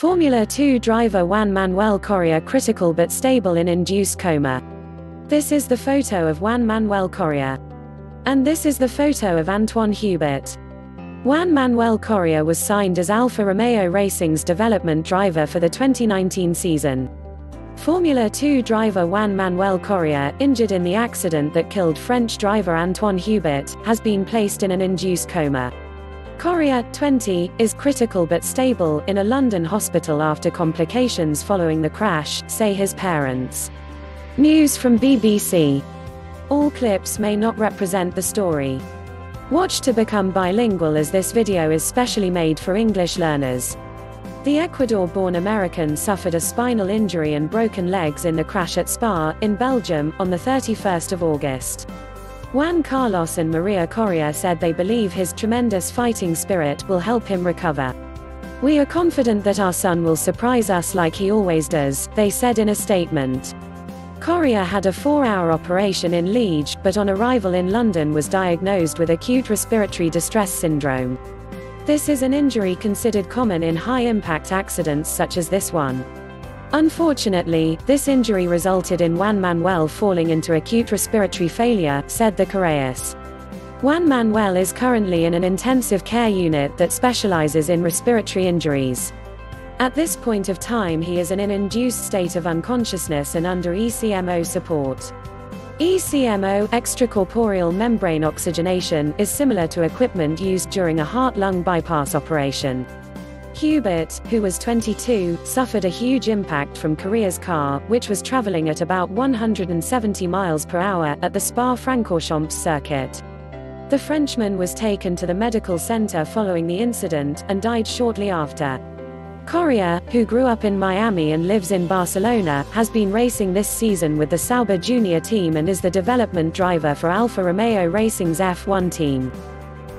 Formula 2 driver Juan Manuel Correa critical but stable in induced coma. This is the photo of Juan Manuel Correa. And this is the photo of Anthoine Hubert. Juan Manuel Correa was signed as Alfa Romeo Racing's development driver for the 2019 season. Formula 2 driver Juan Manuel Correa, injured in the accident that killed French driver Anthoine Hubert, has been placed in an induced coma. Correa, 20, is critical but stable in a London hospital after complications following the crash, say his parents. News from BBC. All clips may not represent the story. Watch to become bilingual as this video is specially made for English learners. The Ecuador-born American suffered a spinal injury and broken legs in the crash at Spa, in Belgium, on the 31st of August. Juan Carlos and Maria Correa said they believe his tremendous fighting spirit will help him recover. We are confident that our son will surprise us like he always does, they said in a statement. Correa had a four-hour operation in Liege, but on arrival in London was diagnosed with acute respiratory distress syndrome. This is an injury considered common in high-impact accidents such as this one. Unfortunately, this injury resulted in Juan Manuel falling into acute respiratory failure, said the Correas. Juan Manuel is currently in an intensive care unit that specializes in respiratory injuries. At this point of time he is in an induced state of unconsciousness and under ECMO support. ECMO, extracorporeal membrane oxygenation, is similar to equipment used during a heart-lung bypass operation. Hubert, who was 22, suffered a huge impact from Correa's car, which was traveling at about 170 miles per hour at the Spa-Francorchamps circuit. The Frenchman was taken to the medical center following the incident and died shortly after. Correa, who grew up in Miami and lives in Barcelona, has been racing this season with the Sauber Junior team and is the development driver for Alfa Romeo Racing's F1 team.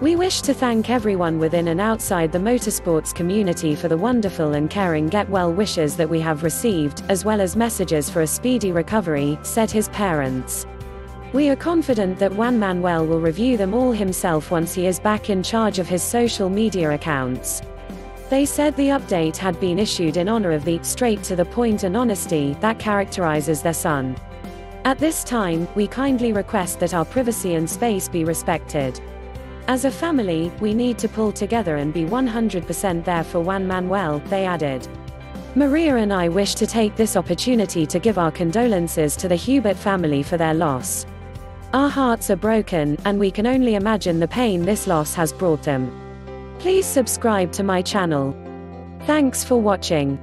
We wish to thank everyone within and outside the motorsports community for the wonderful and caring get well wishes that we have received, as well as messages for a speedy recovery, said his parents. We are confident that Juan Manuel will review them all himself once he is back in charge of his social media accounts. They said the update had been issued in honor of the straight to the point and honesty that characterizes their son. At this time, we kindly request that our privacy and space be respected. As a family, we need to pull together and be 100% there for Juan Manuel, they added. Maria and I wish to take this opportunity to give our condolences to the Hubert family for their loss. Our hearts are broken, and we can only imagine the pain this loss has brought them. Please subscribe to my channel. Thanks for watching.